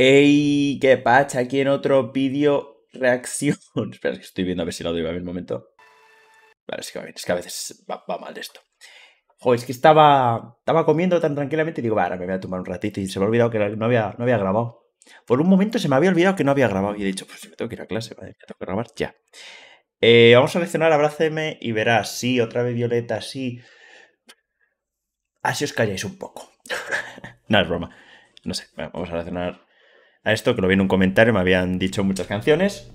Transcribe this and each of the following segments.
¡Ey! ¿Qué pacha? Aquí en otro vídeo reacción. Espera, que estoy viendo a ver si lo doy a ver un momento. Vale, es que, es que a veces va, mal esto. Joder, es que estaba, estaba comiendo tan tranquilamente y digo, ahora me voy a tomar un ratito y se me ha olvidado que no había, no había grabado. Por un momento se me había olvidado que no había grabado y he dicho, pues me tengo que ir a clase, vale, tengo que grabar ya. Eh, vamos a mencionar Abrázame y verás, sí, otra vez Violeta, sí. Así os calláis un poco. no es broma. No sé, vamos a reaccionar a esto, que lo vi en un comentario, me habían dicho muchas canciones.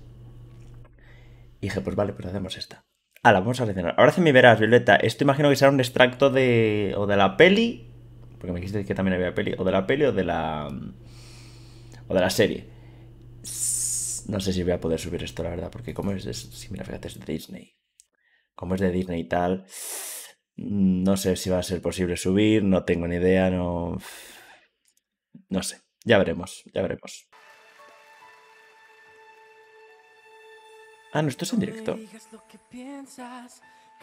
Y dije, pues vale, pues hacemos esta. Ahora, vamos a reaccionar. Ahora me verás, Violeta. Esto imagino que será un extracto de. o de la peli. Porque me dijiste que también había peli. O de la peli o de la. o de la serie. No sé si voy a poder subir esto, la verdad, porque como es. Si mira, fíjate, es de Disney. Como es de Disney y tal. No sé si va a ser posible subir, no tengo ni idea, no. No sé. Ya veremos, ya veremos. Ah, no, esto es en directo.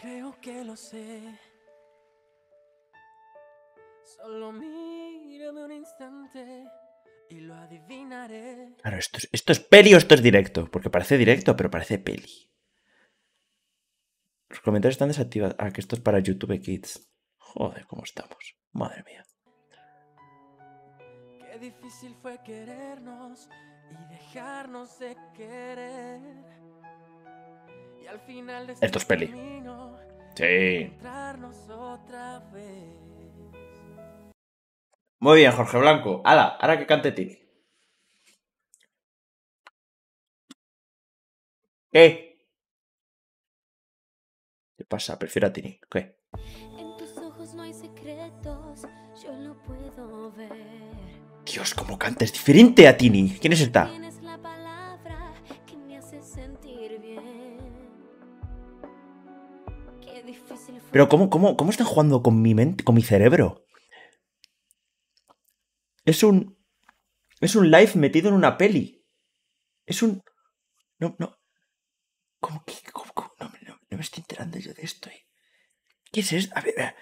creo que lo sé. Solo mírame un instante y lo adivinaré. Claro, esto es, esto es peli o esto es directo, porque parece directo, pero parece peli. Los comentarios están desactivados. Ah, que esto es para YouTube Kids. Joder, cómo estamos. Madre mía difícil fue querernos y dejarnos de querer. Esto es peli. Sí. Muy bien, Jorge Blanco. Ala, ahora que cante Tini. ¿Qué? ¿Qué pasa? Prefiero a Tini. ¿Qué? En tus ojos no hay secretos, yo lo puedo ver. Dios, cómo canta. Es diferente a Tini. ¿Quién es esta? Pero ¿cómo, cómo, cómo están jugando con mi mente, con mi cerebro? Es un... Es un live metido en una peli. Es un... No, no... ¿Cómo que...? No, me estoy enterando yo de esto. ¿eh? ¿Qué es esto? A ver...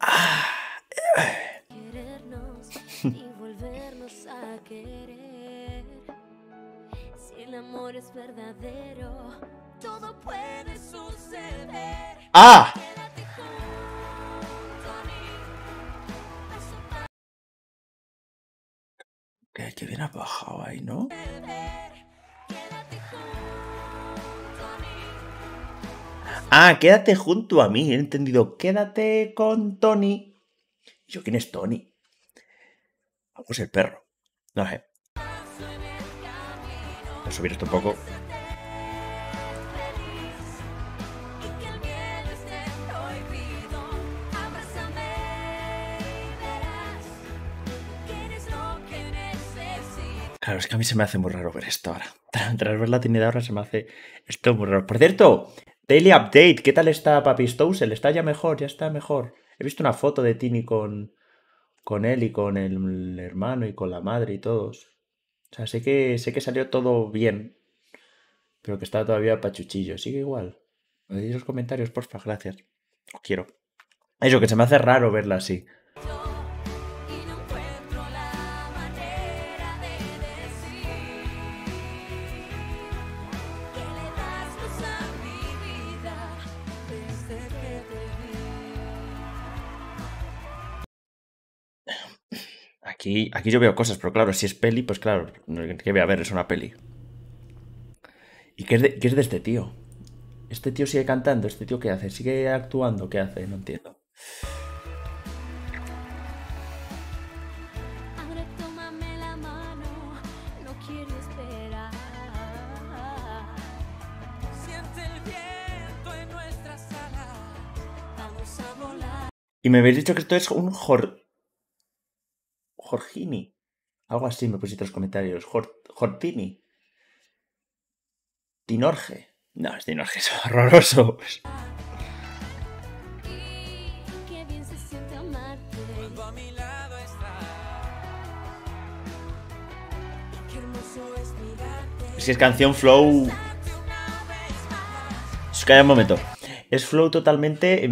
Ah... es verdadero, todo puede suceder. ¡Ah! Bien ha bajado ahí, ¿no? Ah, quédate junto a mí. He entendido. Quédate con Tony. ¿Yo quién es Tony? Vamos, el perro. No sé a subir esto un poco. Claro, es que a mí se me hace muy raro ver esto ahora. Tras ver la de ahora se me hace esto muy raro. Por cierto, Daily Update, ¿qué tal está Papi Stousel? ¿Está ya mejor? ¿Ya está mejor? He visto una foto de Tini con, con él y con el hermano y con la madre y todos. O sea, sé que, sé que salió todo bien, pero que está todavía pachuchillo. Sigue igual. Me los comentarios, porfa, gracias. Os quiero. Eso, que se me hace raro verla así. Aquí, aquí yo veo cosas, pero claro, si es peli, pues claro, ¿qué voy a ver? Es una peli. ¿Y qué es, de, qué es de este tío? Este tío sigue cantando, este tío qué hace, sigue actuando, ¿qué hace? No entiendo. Y me habéis dicho que esto es un Jor... Jorgini. Algo así me pusiste los comentarios. Jortini. Tinorge. No, es Tinorge, es horroroso. Es que es canción flow. Es que un momento. Es flow totalmente.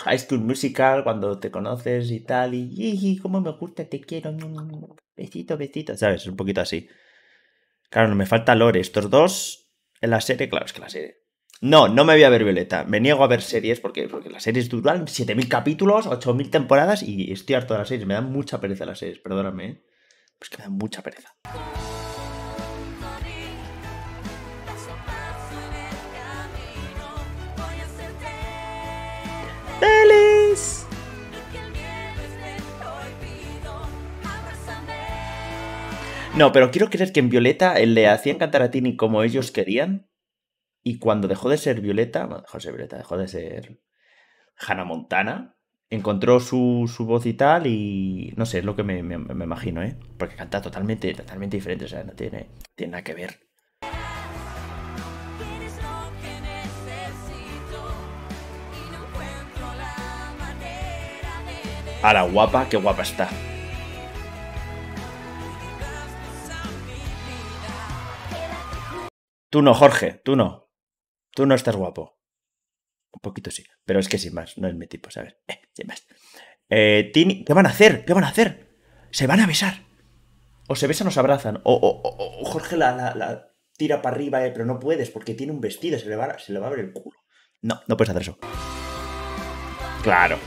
High School Musical, cuando te conoces y tal. Y, y, cómo me gusta, te quiero. besito, besito, ¿sabes? Un poquito así. Claro, no me falta lore. Estos dos en la serie, claro, es que la serie. No, no me voy a ver Violeta. Me niego a ver series porque, porque las series duran 7.000 capítulos, 8.000 temporadas y estoy harto de las series. Me dan mucha pereza las series, perdóname. ¿eh? Pues que me dan mucha pereza. No, pero quiero creer que en Violeta le hacían cantar a Tini como ellos querían. Y cuando dejó de ser Violeta, bueno, dejó de ser Violeta, dejó de ser Hannah Montana, encontró su, su voz y tal, y no sé, es lo que me, me- me imagino, ¿eh? Porque canta totalmente, totalmente diferente, o sea, no tiene, tiene nada que ver. A la guapa, qué guapa está. Tú no, Jorge, tú no. Tú no estás guapo. Un poquito sí, pero es que sin más, no es mi tipo, ¿sabes? Eh, sin más. Eh, Tini, ¿qué van a hacer? ¿Qué van a hacer? Se van a besar. O se besan o se abrazan. O, Jorge la, la- tira para arriba, eh, pero no puedes porque tiene un vestido, se le, va, se le va a ver el culo. No, no puedes hacer eso. Claro.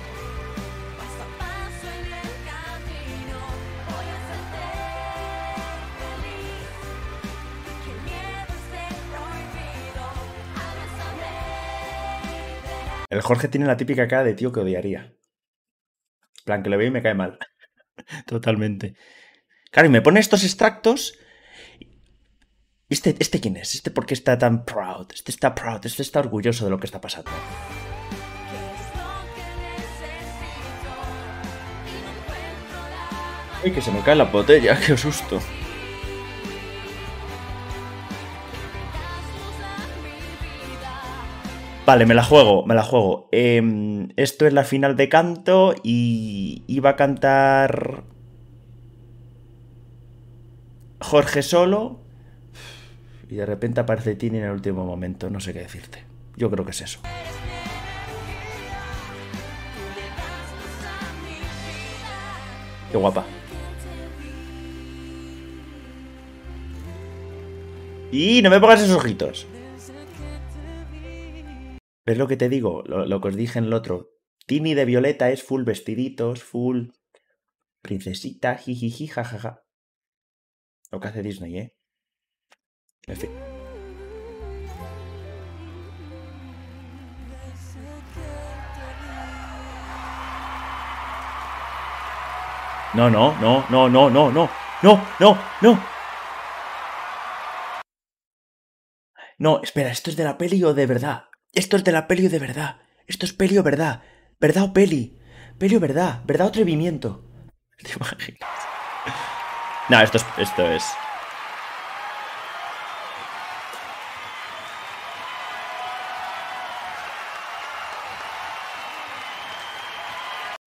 El Jorge tiene la típica cara de tío que odiaría. En plan, que le veo y me cae mal. Totalmente. Claro, y me pone estos extractos. ¿Este, ¿Este quién es? ¿Este por qué está tan proud? Este está proud, este está orgulloso de lo que está pasando. Que es lo que necesito y no encuentro la ¡Ay, que se me cae la botella! ¡Qué susto! Vale, me la juego, me la juego. Em, esto es la final de canto y iba a cantar Jorge solo y de repente aparece Tini en el último momento. No sé qué decirte. Yo creo que es eso. Qué guapa. Y no me pongas esos ojitos. ¿Ves lo que te digo? Lo, que os dije en el otro. Tini de Violeta es full vestiditos, full princesita, jijiji, jajaja. Lo que hace Disney, ¿eh? No, no, no, no, no, no, no, no, no, no. No, espera, ¿esto es de la peli o de verdad? Esto es de la peli o de verdad. Esto es peli o verdad. ¿Verdad o peli? Peli o verdad. ¿Verdad o atrevimiento? ¿Te imaginas? No, esto es. Esto es.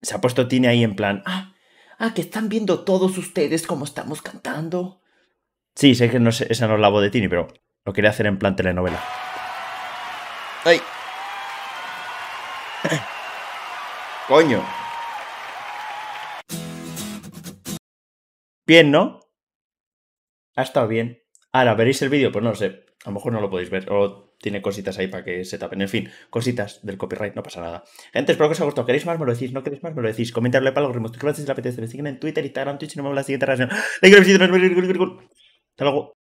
Se ha puesto Tini ahí en plan. Ah, ah, que están viendo todos ustedes cómo estamos cantando. Sí, sé que no sé, esa no es la voz de Tini, pero lo quería hacer en plan telenovela. ¡Ay! ¡Coño! Bien, ¿no? Ha estado bien. Ahora, ¿veréis el vídeo? Pues no lo sé. A lo mejor no lo podéis ver. O tiene cositas ahí para que se tapen. En fin, cositas del copyright, no pasa nada. Gente, espero que os haya gustado. ¿Queréis más? Me lo decís. ¿No queréis más? Me lo decís. Comentarle para los ritmos. Suscríbete si les apetece. Me siguen en Twitter, Instagram, Twitch y no me la siguiente vemos. Hasta luego.